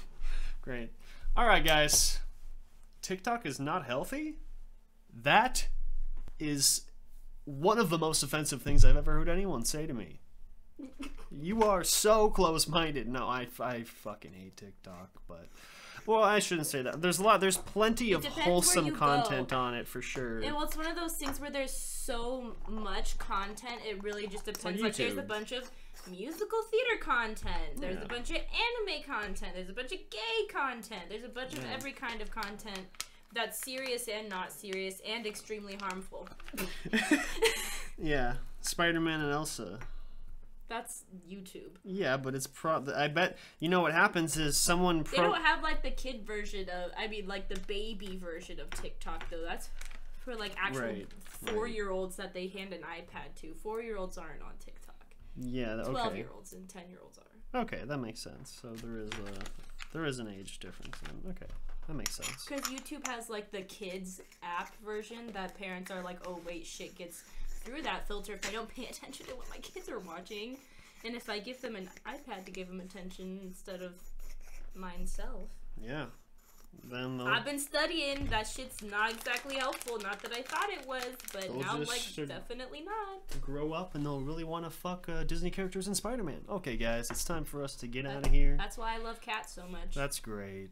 Great. All right, guys. TikTok is not healthy. That is one of the most offensive things I've ever heard anyone say to me. You are so close-minded. No, I, I fucking hate TikTok, but well, I shouldn't say that. There's a lot. There's plenty of wholesome you go. content on it for sure. And well, it's one of those things where there's so much content. It really just depends. Like, there's a bunch of musical theater content. There's Yeah. a bunch of anime content. There's a bunch of gay content. There's a bunch of every kind of content that's serious and not serious and extremely harmful. yeah, Spider-Man and Elsa. That's YouTube. Yeah, but it's pro. I bet you know what happens is someone They don't have like the kid version of. I mean, like the baby version of TikTok though. That's for like actual Right, four-year-olds that they hand an iPad to. Four-year-olds aren't on TikTok. yeah, okay. Twelve-year-olds and ten-year-olds are. Okay, that makes sense. So there is a there is an age difference. Then. Okay, that makes sense. Because YouTube has like the kids app version that parents are like, oh wait, shit gets through that filter if I don't pay attention to what my kids are watching, and if I give them an iPad to give them attention instead of myself. Yeah. Then they'll, I've been studying. That shit's not exactly helpful. Not that I thought it was, but They'll now I'm like definitely not. grow up and they'll really want to fuck uh, Disney characters and Spider-Man. Okay, guys, it's time for us to get out of here. That's why I love cats so much. That's great.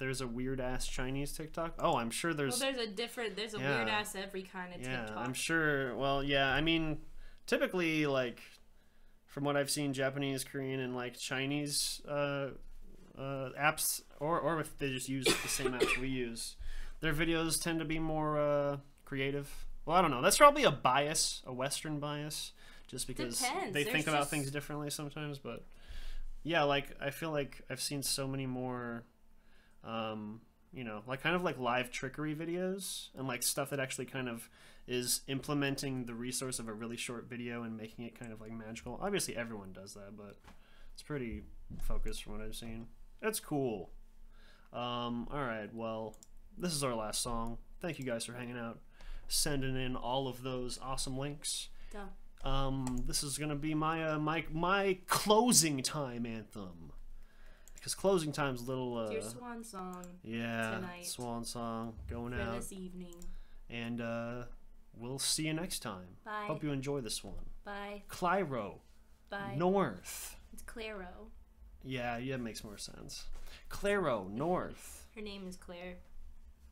There's a weird ass Chinese TikTok. Oh, I'm sure there's. well, there's. a different. There's a Yeah. weird ass every kind of yeah, TikTok. I'm sure. Well, yeah. I mean, typically, like, from what I've seen, Japanese, Korean, and like Chinese uh, uh, apps, or or if they just use the same apps we use, their videos tend to be more uh, creative. Well, I don't know. That's probably a bias, a Western bias, just because Depends. they There's think about just- things differently sometimes. But yeah, like I feel like I've seen so many more um, you know, like kind of like live trickery videos and like stuff that actually kind of is implementing the resource of a really short video and making it kind of like magical. Obviously, everyone does that, but it's pretty focused from what I've seen. It's cool. Um, all right, well, this is our last song. Thank you guys for hanging out, sending in all of those awesome links. Duh. Um, this is gonna be my uh, my my closing time anthem because closing time's a little uh, your swan song yeah, tonight. swan song going out, this evening. and uh, we'll see you next time. Bye. Hope you enjoy this one. Bye. Clyro, Bye. North. It's Clairo. Yeah, yeah, it makes more sense. Clairo, North. Her name is Claire.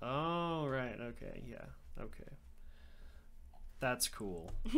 Oh, right. Okay. Yeah. Okay. That's cool.